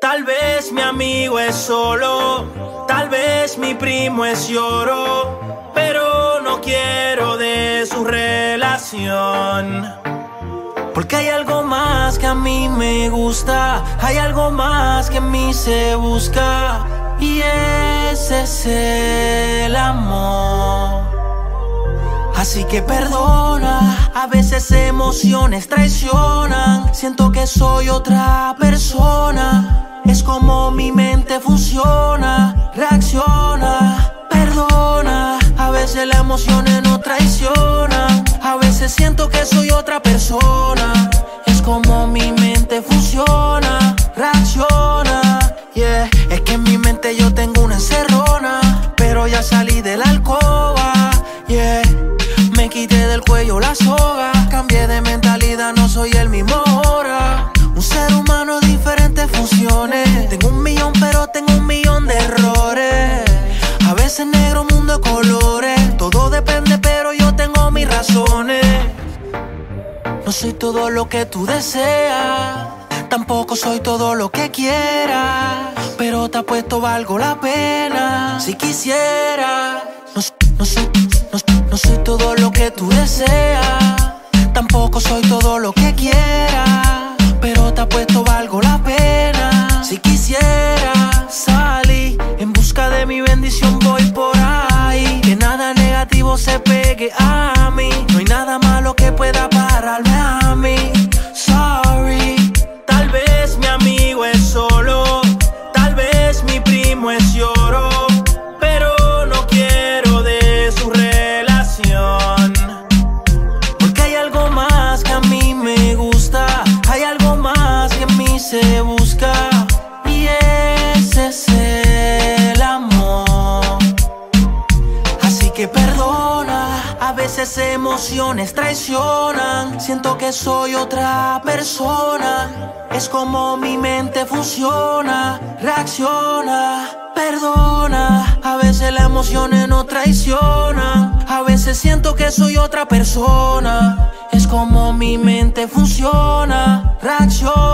Tal vez mi amigo es solo, tal vez mi primo es lloro, pero no quiero de su relación. Porque hay algo más que a mí me gusta, hay algo más que en mí se busca, y ese es el amor. Así que perdona, a veces emociones traicionan. Siento que soy otra persona. Es como mi mente funciona, reacciona. Perdona, a veces las emociones no traicionan. A veces siento que soy otra persona. Es como mi mente funciona, reacciona. Yeah, es que en mi mente yo tengo soy todo lo que tú deseas. Tampoco soy todo lo que quieras. Pero te apuesto valgo la pena. Si quisiera. No, no soy no, no, soy todo lo que tú deseas, tampoco soy todo lo que quieras, pero te apuesto valgo la pena. Si quisiera salir en busca de mi bendición, voy por ahí. Que nada negativo se pegue a mí, no hay nada malo que pueda pararme que perdona A veces emociones traicionan Siento que soy otra persona Es como mi mente funciona Reacciona Perdona, a veces las emociones no traicionan. A veces siento que soy otra persona. Es como mi mente funciona, reacciona.